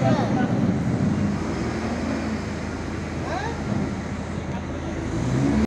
Good.